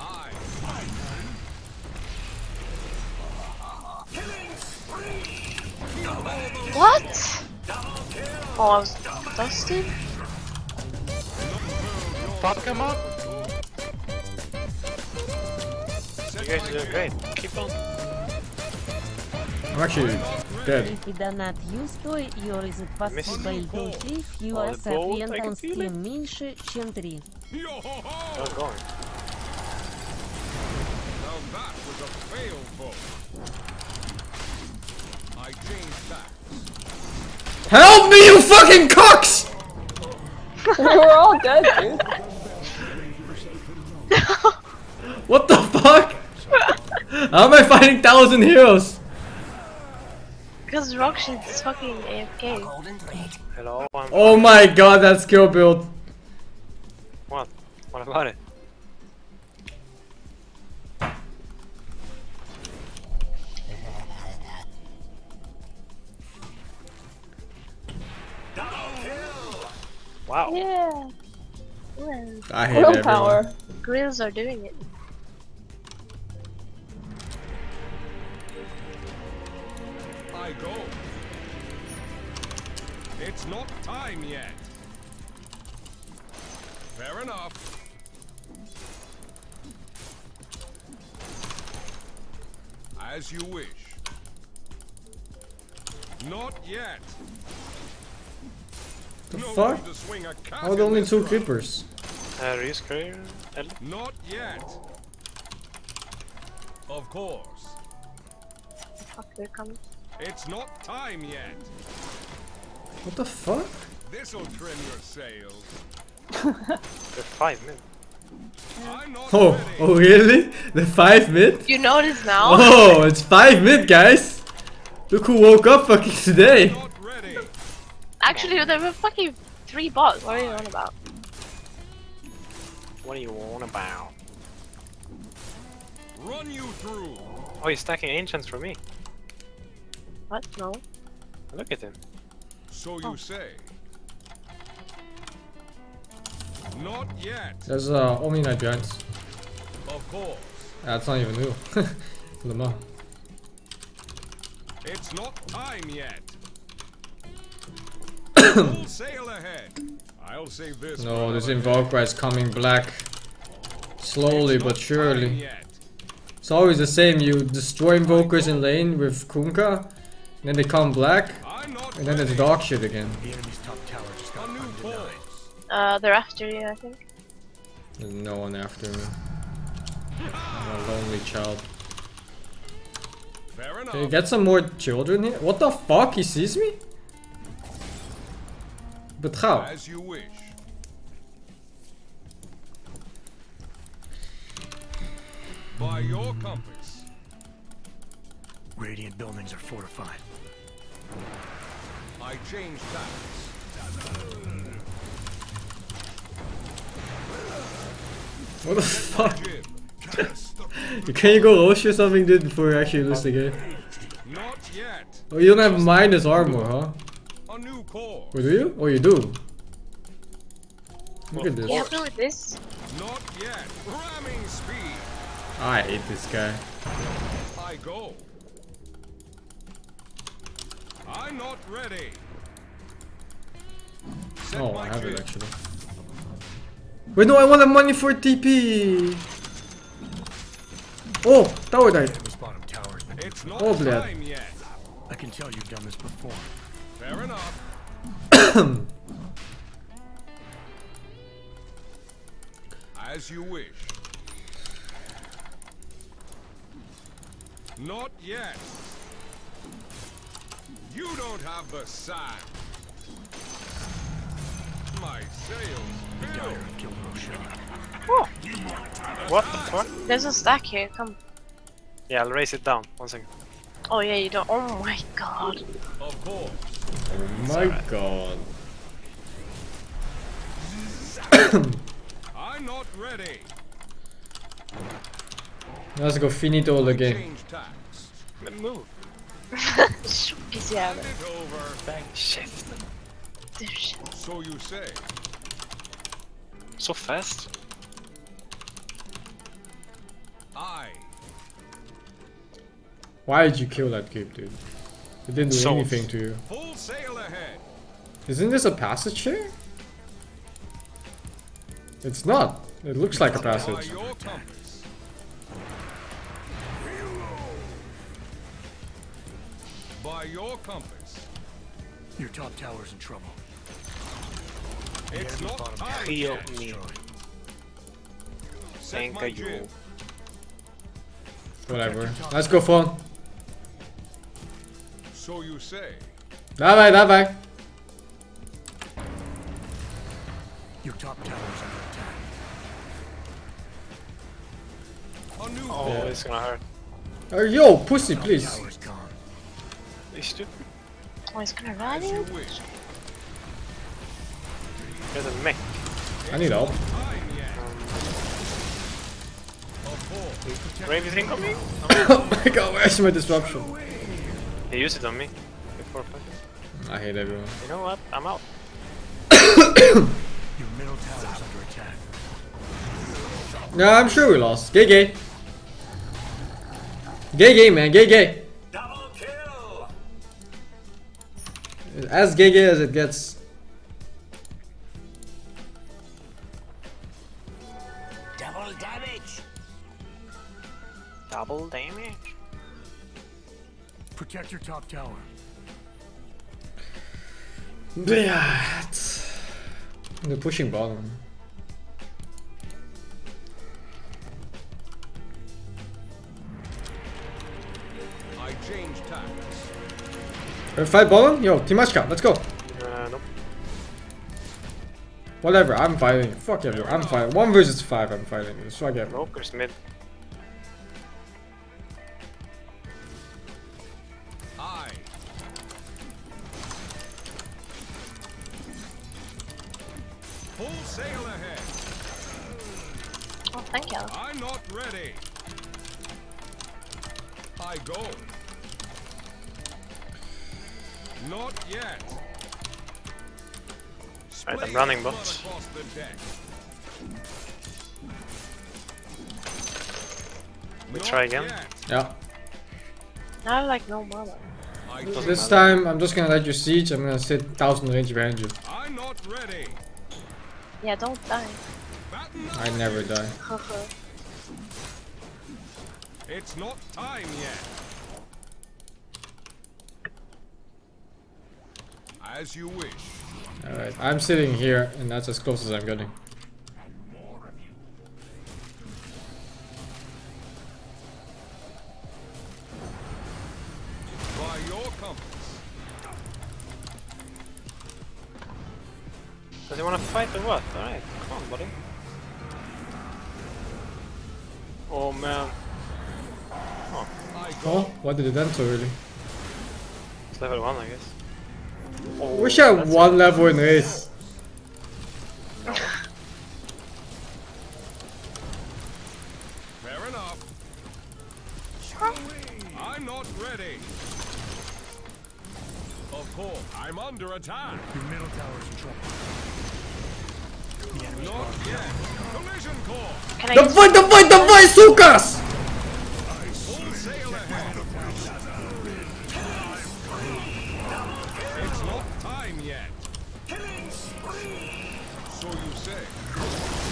I. What? Oh, I was dusted? Fuck him up! You guys are doing great. Keep on. I'm actually dead. If you do not use to, your is it possible to see you Oh, are the bolt, I соответственно can feel it. меньше, чем 3. Yo-ho-ho! Not going. Help me, you fucking cocks! We're all dead, dude. What the fuck? How am I fighting thousand heroes? Because Rockshit's fucking AFK. Hello, I'm. Oh my god, that skill build. What? What about it? Wow. Yeah. Well, I hate everyone. Willpower. grills are doing it. I go. It's not time yet. Fair enough. As you wish. Not yet. The No fuck? need to swing How are there only two run. creepers? Uh, Reese career? L? Not yet. Of course. Fuck, here comes. It's not time yet. What the fuck? This'll trim your sails. They're five minutes. Oh, oh really? The five mid? You notice now? Oh, it's five mid, guys. Look who woke up fucking today. Not ready. Actually, there were fucking three bots. What are you on about? What do you want about? Run you through. Oh, he's stacking ancients for me. What? No. Look at him. So you say. Not yet. There's uh, Omni Knight behind. Of course. That's not even new. Lemma. It's not time yet. No, this Invoker is coming black. Slowly but surely. It's always the same. You destroy Invokers in lane with Kunkka, then they come black, and then it's ready. dog shit again. The enemy's top tower just A got new undenied. course. Uh, they're after you, I think. There's no one after me. I'm a lonely child. Fair enough. Can you get some more children here? What the fuck? He sees me? But how? As you wish. By your compass. Radiant buildings are fortified. I changed that. What the fuck? Jib. Can you go Rosh or something, dude, before you actually lose the game? Not yet. Oh, you don't have minus armor, huh? Wait, do you? Oh, you do. Look at this. You have with this? Not yet. Ramming speed. Ah, I hate this guy. I go. I'm not ready. Set oh, I have it actually. Wait, no, I want the money for TP. Oh, tower died. It's not oh, blood. I can tell you've done this before. Fair enough. As you wish. Not yet. You don't have the sand. My sails Dire fill. have killed Roshan. What the fuck? There's a stack here. Come. Yeah, I'll raise it down. One second. Oh yeah, you don't. Oh my god. Of course. Oh my god. I'm not ready. Let's go finito the game. Change tacks. M- Move. Easy out Hand of it over. Bang. Shift. So you say. So fast. I. Why did you kill that cube, dude? It didn't do Souls. anything to you. Full sail ahead. Isn't this a passage here? It's not. It looks like a passage. your compass. By your compass. Your top tower's in trouble. It's not time Heal me. Thank you. Whatever. Let's go phone. So you say. Dawaj, dawaj. Your top tower's under attack. A new Oh, Yeah. it's gonna hurt. Uh, yo, pussy, please. Tower's gone. You stupid. Oh, he's gonna run you it? wish. There's a mech. I need help. Time yet. A four. Brave, you think of me? oh my god, where's my disruption? He used it on me. Before fucking. I hate everyone. You know what? I'm out. Your middle tower's under attack. No, I'm sure we lost. Gay gay. Gay gay, man. Gay gay. Double kill! As gay gay as it gets. Protect your top tower. Yeah. They're pushing bottom. I change tactics. Uh, Fight bottom? Yo, Timashka, let's go. Uh, nope. Whatever, I'm fighting. Fuck everyone, I'm fighting. One versus five, I'm fighting. It's fuck everyone. Nope, there's mid. We Not try again? yet. Yeah. I like no mana. This time, I'm just gonna let you siege. I'm gonna sit 1000 range behind you. I'm not ready. Yeah, don't die. I never die. It's not time yet. As you wish. Alright, I'm sitting here, and that's as close as I'm getting. By your compass. Does he wanna fight or what? Alright, come on, buddy. Oh man, I. Oh, what did it end so early? it's level 1, I guess. Wish I had that's one level in this. Fair enough. I'm not ready. Of course, I'm under attack. Your middle tower's in trouble. The enemy's Not yet. Collision core. The get fight, the fight, the fight, Sukas!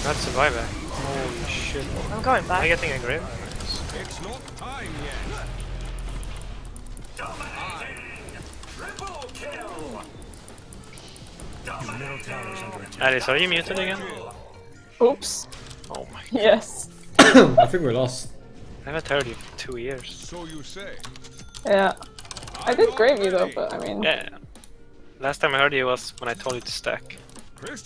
That's a buyback. Holy shit. I'm going Am I back. getting a grave? It's not time yet. Your middle tower's under attack. Alice, are you muted again? Oops. Oh my Yes. I think we lost. I haven't heard you for two years. So you say. Yeah. I did not great you though, but I mean. Yeah. Last time I heard you was when I told you to stack.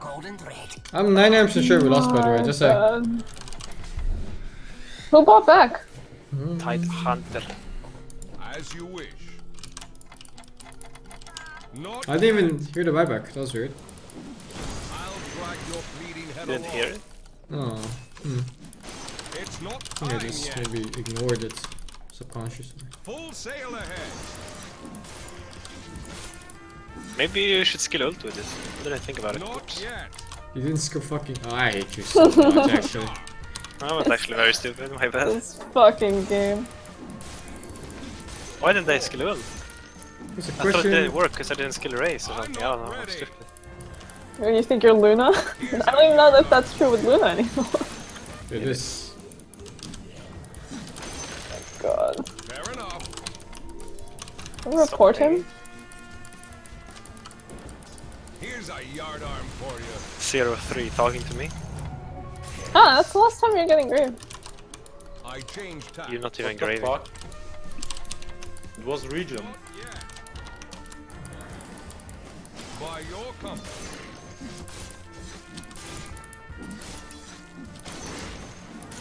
Crystalline. Whoops. I'm 99% sure we lost, by the way, just say. Oh, Who bought back? Hmm. Tidehunter. As you wish. Not I didn't even hear the buyback, that was weird. I'll drag your bleeding head Didn't hear it. Oh, hmm. It's not I time just yet. maybe ignored it subconsciously. Full sail ahead. Maybe you should skill ult with this. What did I think about it? Not Oops. yet. You didn't skill fucking. Oh, I hate you so much, actually. That was actually very stupid, my bad. This fucking game. Why didn't they skill ult? I thought it didn't work because I didn't skill a race or something. I don't know. I'm ready. stupid. When you think you're Luna? I don't even know if that's true with Luna anymore. It is. God. Fair enough. Can we report him? Here's a yardarm for you. Zero three talking to me. Ah, that's the last time you're getting grave. I changed tack. You're not even What the graving. It was region. By your compass.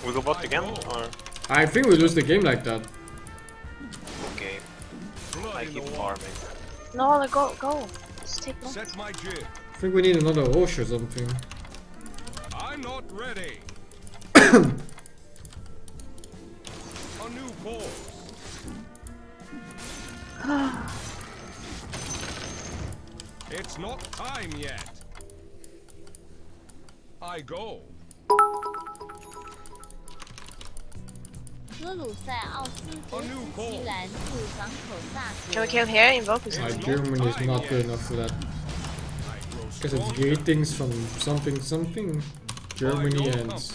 We go bot again or I think we lose the game like that. okay? Blood I keep farming. No, go, go. Just take long. Set my jib. I think we need another Rosh or something. I'm not ready. a new course. it's not time yet. I go. 格鲁塞奥斯德斯基兰驻港口萨 Can we 格。 kill here? Invoke is Uh, Germany is not good enough for that. I grow Because it's stronger ratings from something something. by Germany your and compass.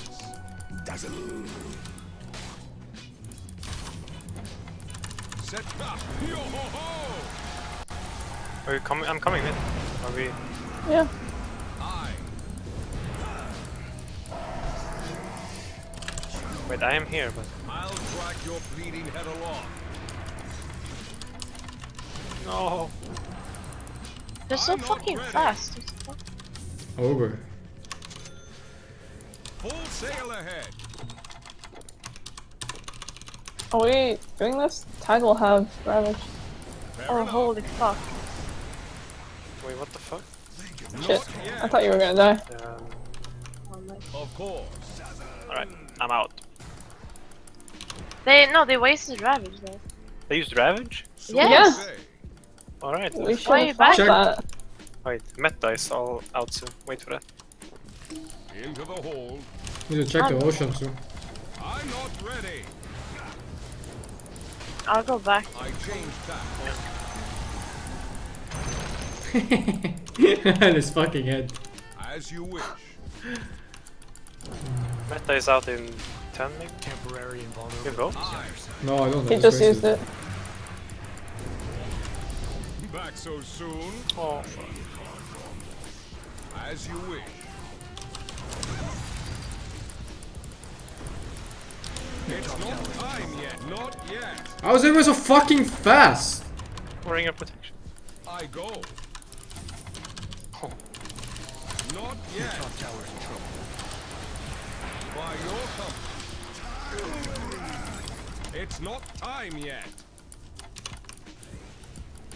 Set up. Yo ho ho! Are you coming? I'm coming in. Are we? Yeah. I Wait, I am here, but I'll drag your bleeding head along. no. They're so I'm fucking fast. What the fuck? over. Full sail ahead. Are we doing this? Tag will have Ravage. Fair Oh, enough. holy fuck. Wait, what the fuck? Shit. I thought you were gonna die. Um, Oh, Of course. all right, I'm out. They, no, they wasted Ravage though. They used Ravage. So Yeah. you Yeah. All right. We let's- should Why you have fought back? that. Wait, Meta is all out soon. Wait for that. Into the hole. Need to check the um, ocean too. I'm not ready. I'll go back. I changed tack. and his fucking head. As you wish. Meta is out in 10 maybe. Temporary You invulnerability. go. No, I don't know. He just wasted. used it. back so soon. Oh, As you wish. It's not time yet. Not yet. How was everyone so fucking fast? ring of protection. I go. Oh. Not yet. Top tower's in trouble. By your compass. It's not time yet.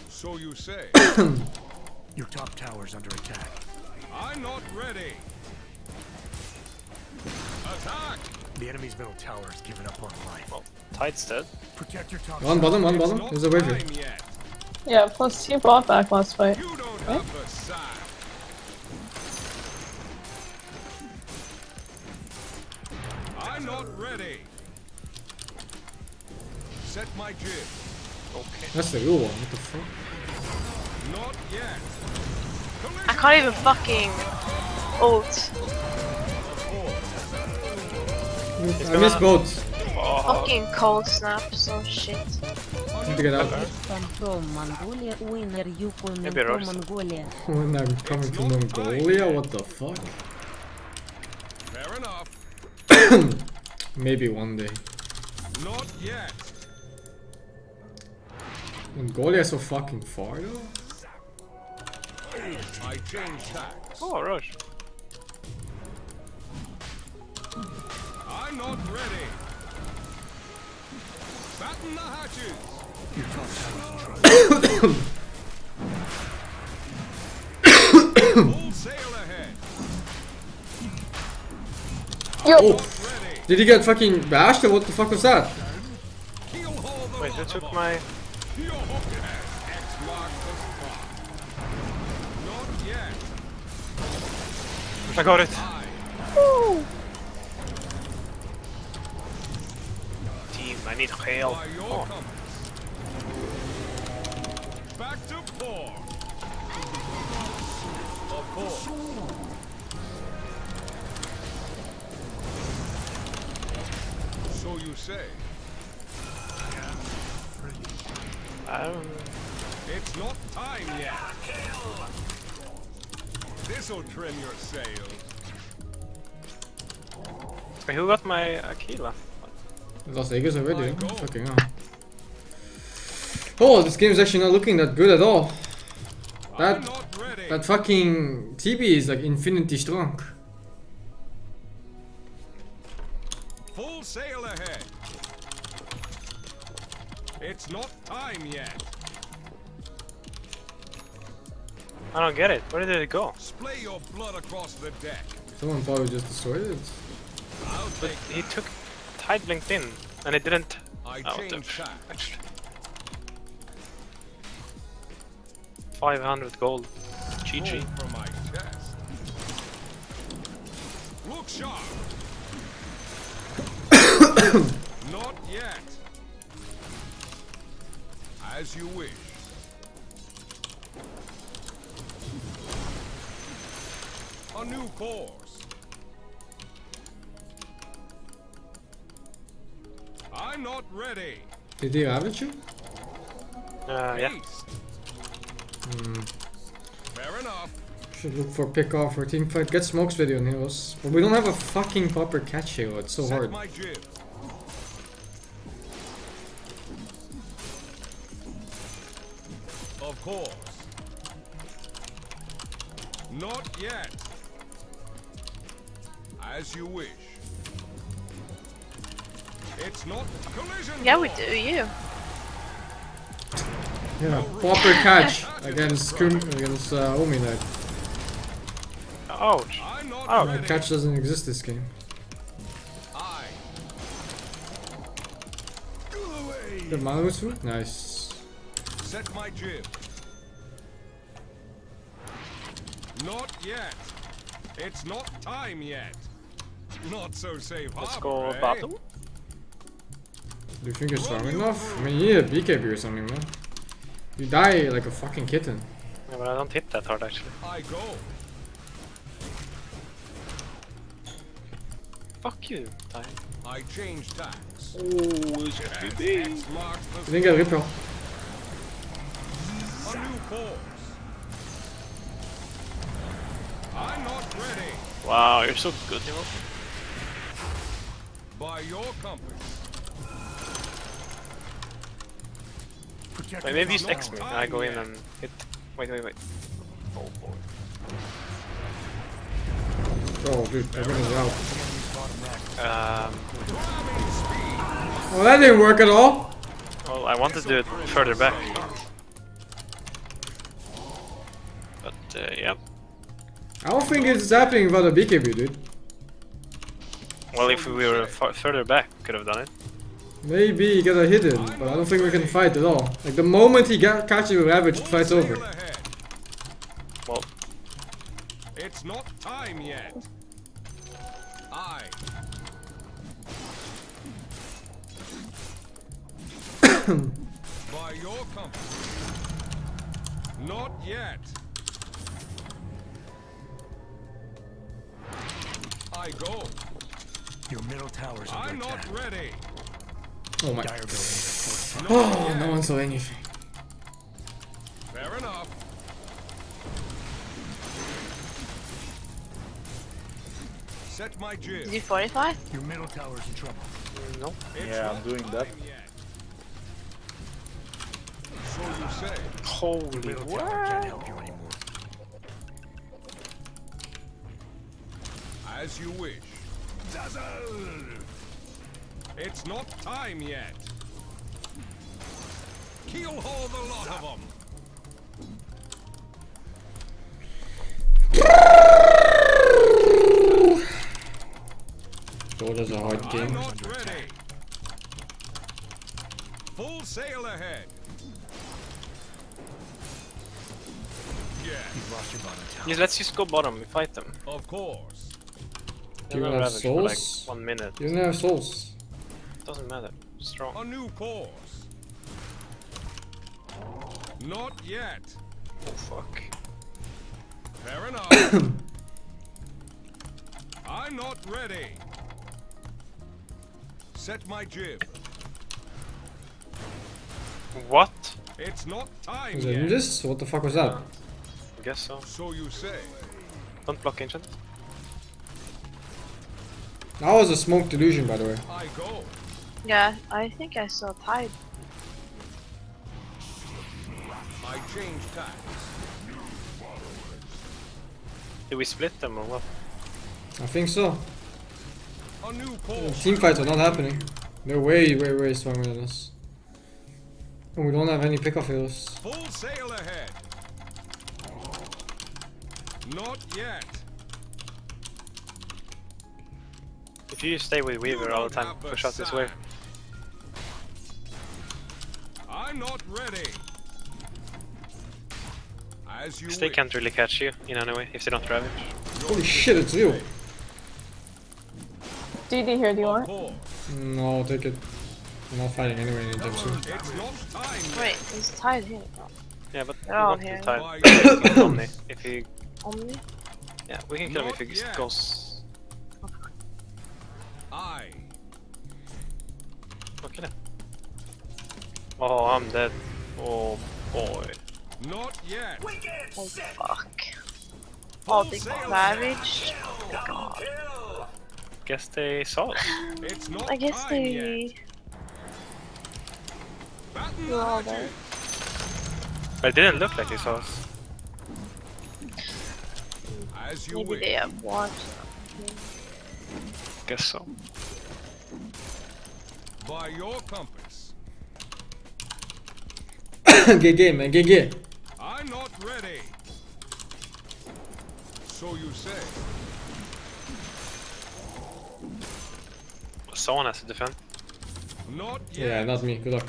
So you say. Your top tower's under attack. I'm not ready. Attack! The enemy's middle tower has given up on life. Well, Tide's dead. Protect your top One bottom, one bottom. not There's a wave here. time yet. Yeah, plus he bought back last fight. You don't have the sack. I'm not ready. Set my jib. Okay. That's the real one. What the fuck? Not yet. I can't even fucking ult. I missed both. Oh, Fucking cold snaps, oh shit. Need to get out. From Mongolia, winner you coming Maybe from Mongolia. When I'm coming from Mongolia, what the fuck? Fair enough. Maybe one day. Not yet. Mongolia is so fucking far though. I change tacks. oh, Rush. I'm not ready. Fatten the hatches. Your top tower's in trouble. Full sail ahead. Yo! Oh, Ready. did he get fucking bashed or what the fuck was that? Keel haul the Wait, who took my? Yo, yes, X marks the spot. Not yet. I got it. I. Woo! need hail. By your Oh. Back to four. Of course. So you say. Um, It's not time yet. This'll trim your sails. wait, who got my Aquila? Las Vegas already. huh? Fucking hell. Oh, this game is actually not looking that good at all. That that fucking TB is like infinity strong. It's not time yet. I don't get it. Where did it go? Splay your blood across the deck. Someone probably just destroyed it. I'll But he took tide blinked in, and it didn't. I Oh, change the- actually. 500 gold. GG. Roll for my chest. Look sharp. Not yet. As you wish. A new course. I'm not ready. Did he ravage you? Uh, yeah. Hmm. Fair enough. Should look for pick off or team fight. Get smokes video on heroes. But we don't have a fucking proper catch hero. It's so Set hard. Of course. Not yet. As you wish. It's not collision. Yeah, we do. You. Yeah, proper catch against Kun against uh, Omni Knight. Ouch. I'm not Oh. My catch doesn't exist this game. I. Go away. The Manutsu? Nice. Set my jib. Yet. It's not time yet. Not so safe Let's harbor, go eh? bottom. Do you think you're strong enough? I mean, you need a BKB or something, man. You die like a fucking kitten. Yeah, but I don't hit that hard actually. I go. Fuck you, die. I change tacks. Oh, it's As X marks You the didn't get a repel. a new course. Wow, you're so good, you know. By your compass. Wait, maybe the he's X tower. me. I go in and hit. Wait, wait, wait. Oh boy. Oh, dude, everything's out. Enemy's bottom rack. Um, Well, that didn't work at all. well, I wanted to do it further back. I don't think it's happening without a BKB, dude. Well, if we were far further back, we could have done it. Maybe he got a hidden, but I don't think we can fight at all. Like, the moment he got catches with Ravage, Full fight's sail over. Well, It's not time yet. I. By your compass. Not yet. I go. Your middle tower's under I'm not attack. ready. Oh my. Dire buildings are fortified. Not Oh, no one saw anything. Fair enough. Set my jib. Did you 45? Your middle tower's in trouble. no. It's Yeah, I'm doing that. time yet. So you say. Holy Middle As you wish. Dazzle! It's not time yet. Keelhaul the lot of them. Dora's a hard I'm game. not ready. Full sail ahead. Yes, You've lost your bottom. Yeah, let's just go bottom. We fight them. of course. Do you They'll have ravage for like one minute. You don't have souls. Doesn't matter. strong. A new course. Not yet. Oh fuck. Fair enough. I'm not ready. Set my jib. What? It's not time Is it yet. this? What the fuck was that? I guess so. So you say. Don't block ancient. That was a smoke delusion, by the way. Yeah, I think I saw Tide. I change tack. Did we split them or what? I think so. A new. Team fights are not happening. They're way, way, way stronger than us. And we don't have any pickoff heroes. Full sail ahead. Not yet. If you stay with Weaver all the time, push out this sign. wave. I'm not ready. As you they can't really catch you in any way if they don't ravage. Holy shit, it's you! DD here, do you Of want? course. No, I'll take it. I'm not fighting anyway anytime soon. It's not time yet. Wait, is Tide here? Yeah, but oh, we They're all want here. the time. Omni if he, Omni? yeah, we can kill him if he Not yet. goes. Look at him. Oh, I'm dead. Oh boy. Not yet. Oh fuck. Full Oh, they sail ravaged. Oh my god. Guess they saw us. It's not I guess they Batten were the all hatches. there. But it didn't look like they saw us. As you Maybe wish. they have watched. Guess so. By your compass. GG, man, GG. I'm not ready. So you say. Someone has to defend. Not Yeah, yet. not me. Good luck.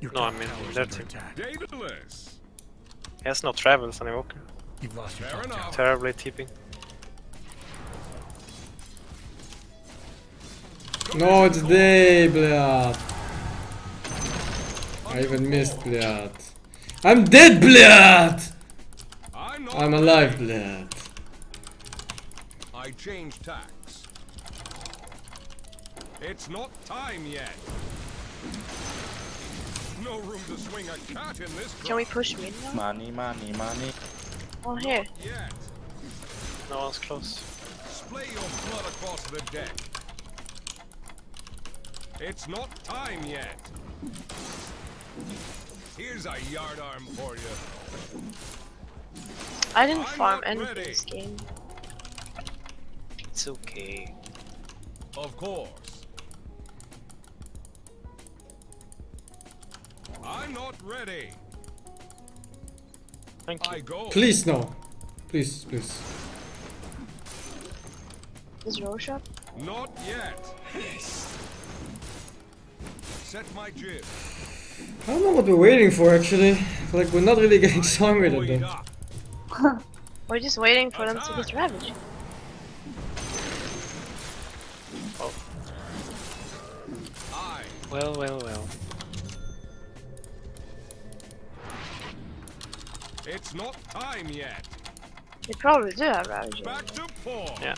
Your No, I top mean, tower's their under team. attack. Daedalus. He has no travels on Invoker. You've lost your Fair top Terribly TPing. No, it's day, блядь. I even missed, блядь. I'm dead, блядь. I'm not I'm alive, блядь. I change tacks. It's not time yet. No room to swing a cat in this Can we push mid now? Money, money, money. Oh, here. yet. No one's close. Splay your blood across the deck. It's not time yet. Here's a yardarm for you. I didn't I'm farm not anything ready. this game. It's okay. Of course. I'm not ready. Thank I you. go. Please, no. Please, please. Is Roshan? Not yet. Set my jib. I don't know what we're waiting for, actually. Like, we're not really getting stronger than them. We're just waiting for them to get ravaged. I. Well, well, well. It's not time yet. They probably do have ravaging. Back to four. Yeah.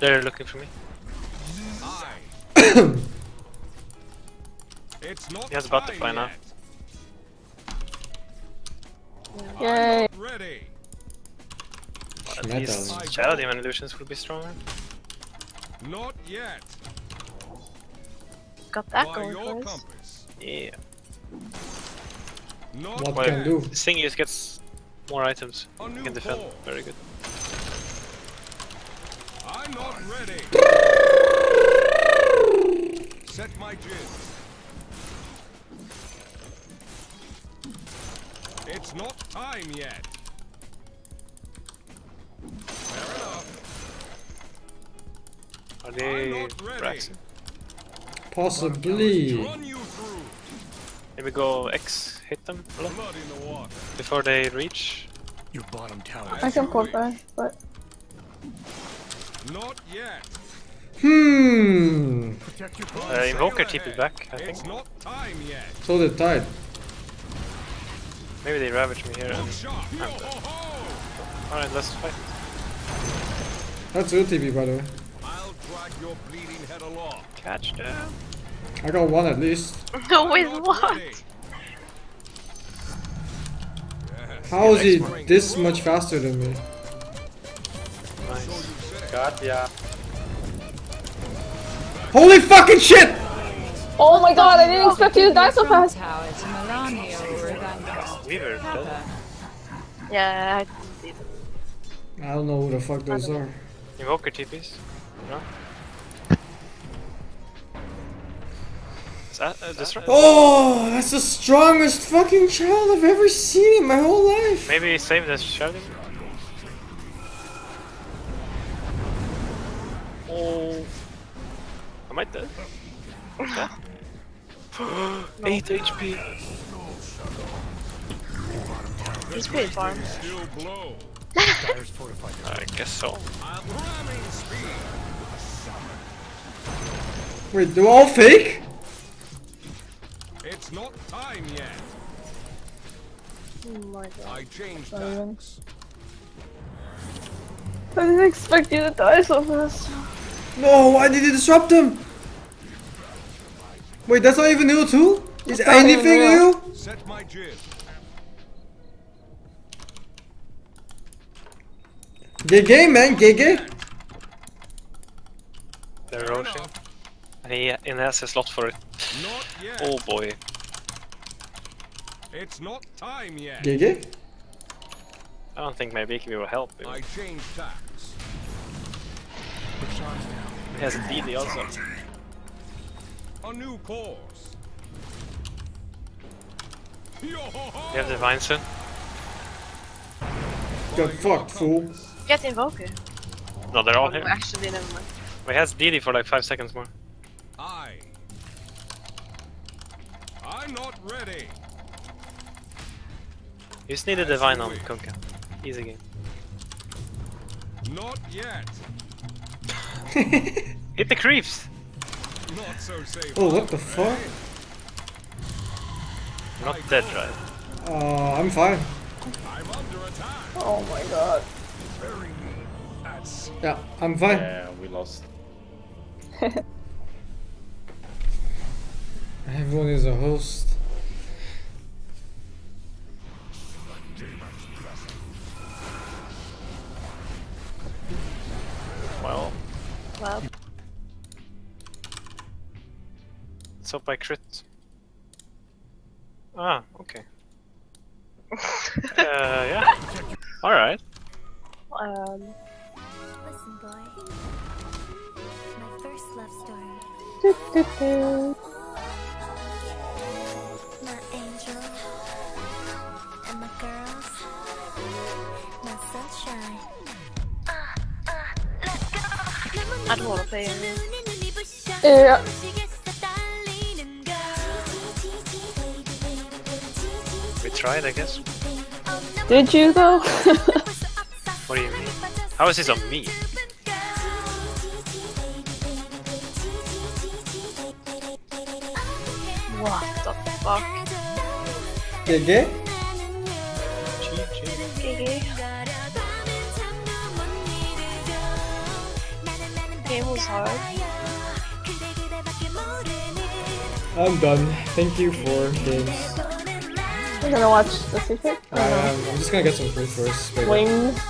They're looking for me. I. it's not He has a time butterfly now. Yay. I'm ready. At Metal. least Shadow Demon Illusions will be stronger. Not yet. Got that By going your for us. compass. Yeah. Not What Well, can do? This thing is gets more items. You can defend. course. Very good. I'm not ready. Set my jib. It's not time yet. Fair enough. Are I'm they not ready. Braxton? Possibly. Run you. Maybe go X, hit them a lot Blood in the before they reach. Your bottom tower I can port there, but Not yet. Hmm. Protect your Uh, bones. Invoker TP back, I think. It's not time yet. So did Tide. Maybe they ravage me here. And... sharp. Yo ho ho. Alright, let's fight. That's real TV, by the way. I'll drag your bleeding head along. Catch them. I got one at least. No, with what? How is he this much faster than me? Nice. God, yeah. Holy fucking shit! Oh my god, I didn't expect you to die so fast. Tower to Melania or Ivanka. Weaver. Yeah, I didn't see them. I don't know who the fuck those are. Invoker TPs. No? Is that uh, disrupt? Oh, that's the strongest fucking child I've ever seen in my whole life. Maybe save the shouting? Oh. Am I dead? Yeah. 8 HP. He's pretty farm. Still blow. Dire's fortified. I guess so. I'm ramming speed. Wait, they're all fake? It's not time yet. Oh my god. I changed Not I didn't expect you to die so fast. No, why did you disrupt him? Wait, that's not even new too? Is That's anything new? Set my jib. GG man, GG. They're roaching. And he, and has a slot for it. Not yet. Oh boy. It's not time yet. GG? I don't think my BKB will help. I changed tacks. He has a DD also. A new course. Yo ho ho. We have soon. Got fucked, fool. Get Invoker. No, they're all Oh, here. actually, never mind. He has DD for like 5 seconds more. I. I'm not ready. You just need a Divine on Kunkka. Easy game. Not yet. Hit the creeps! Not so safe. Oh, what the fuck? You're not dead, right? Uh, I'm fine. I'm under attack. Oh my god. Bury me at sea. Yeah, I'm fine. Yeah, we lost. Everyone is a host. Well, Well, let's hope I crit. Ah, okay. Uh, yeah. Alright. um, Listen, boy. My first love story. Do-do-do. My angel. And my girls. My sunshine. I don't wanna play it. Yeah. Tried, I guess. Did you though? What do you mean? How is this on me? What the fuck? GG? GG. Game was hard. I'm done. Thank you for games. We're gonna watch The Secret? Um, I'm just gonna get some food first. up. Wings.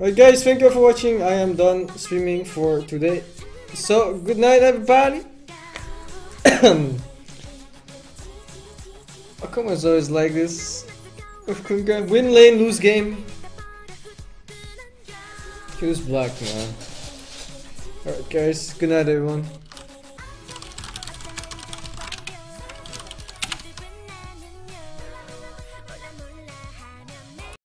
Alright guys, thank you for watching. I am done streaming for today. So, good night everybody. Come it's always like this? Win lane, lose game. Choose black, man. Alright guys, good night everyone.